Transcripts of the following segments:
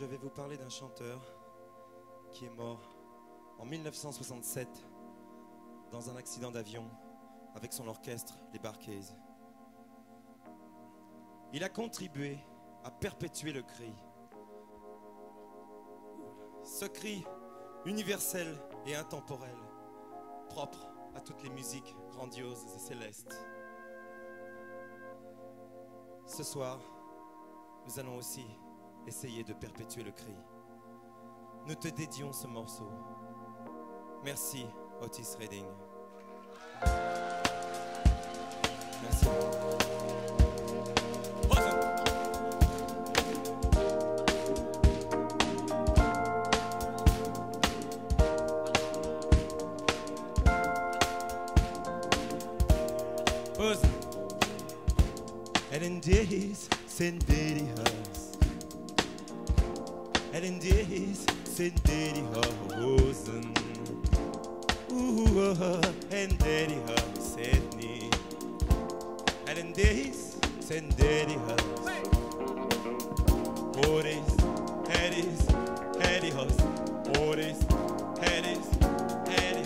je vais vous parler d'un chanteur qui est mort en 1967 dans un accident d'avion avec son orchestre, les Barcays. Il a contribué à perpétuer le cri. Ce cri universel et intemporel, propre à toutes les musiques grandioses et célestes. Ce soir, nous allons aussi essayer de perpétuer le cri. Nous te dédions ce morceau. Merci, Otis Redding. Merci. Send Ooh, uh, and daddy house send me. Ellen days send daddy house. Boris, Harris, Harry house. Boris, Harris, Harry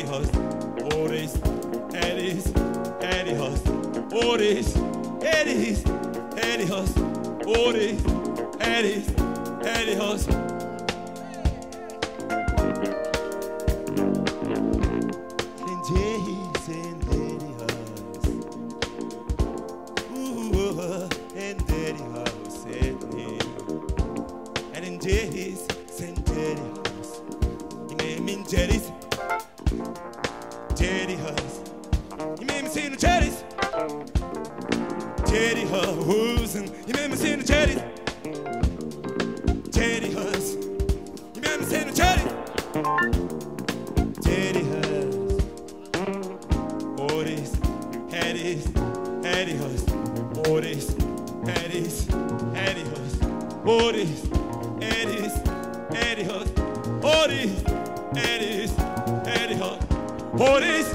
House. Boris, Harris, Harry house. Boris, Harris, Harry house. And days and daddy house. Ooh, and daddy house and in days and daddy house. You name in Jerry's. Jerry house. You made me see the Jerry's. Jerry house. You made me see the Jerry's. Jerry house. Boris, Harris, Harry house. Boris, Harris, Harry house. Boris, Harris, Harry house. Boris, Harris, Harry house. Boris,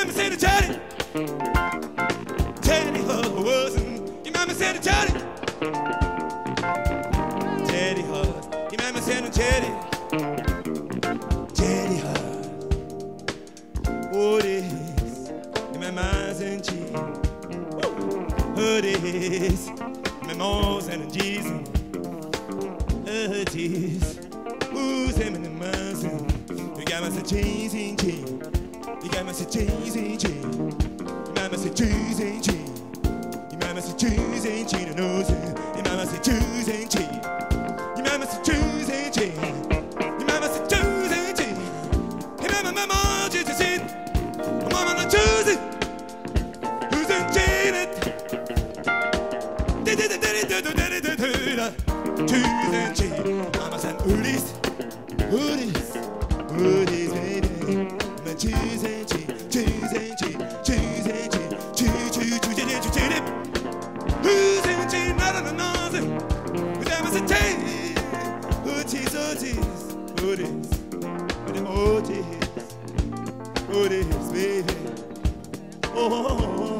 Mama said to Jerry. Jerry wasn't. You mama said to Jerry. Jerry Hart. You remember saying Jerry? Jerry Hart. Otis. You remember saying G? Otis. You remember saying Jesus? Otis. Who's in mountain? You got me say cheesy G. You got me say cheesy G. You got me say cheesy G. You mama say choose and cheat and nose. You mama say choose and cheat. You mama say choose and cheat. You mama say choose and cheat. You mama sin. Mama choose it. Who's in Choose and cheat. Mama said Ulis, Ulis, Ulis, Utis, Utis, baby. Oh,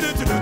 did it today.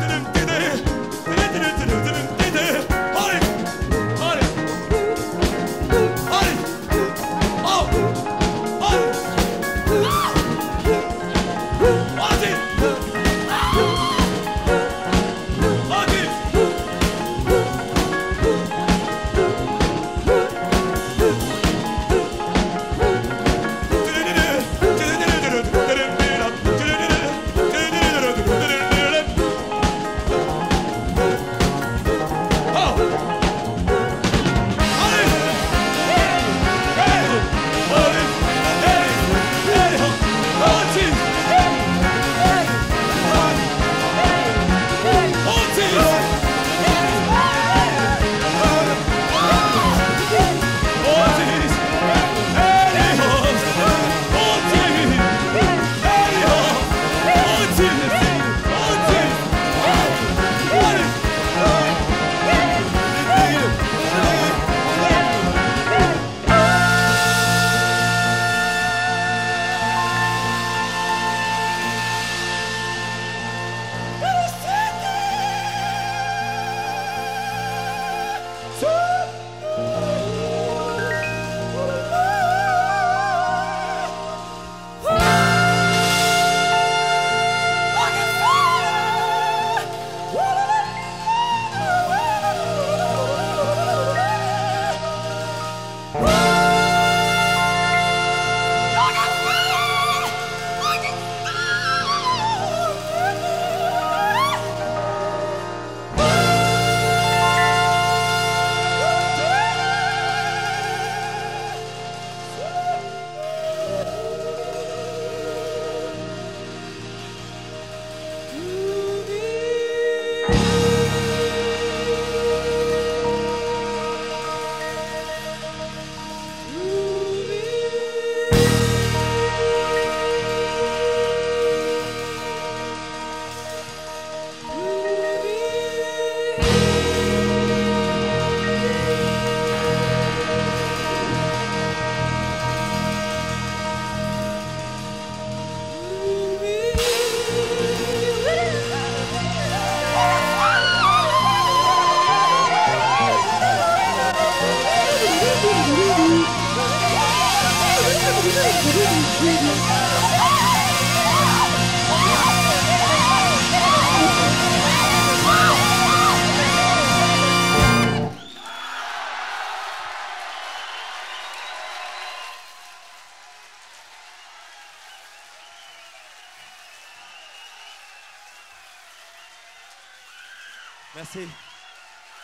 Merci.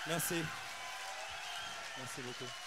Merci. Merci beaucoup.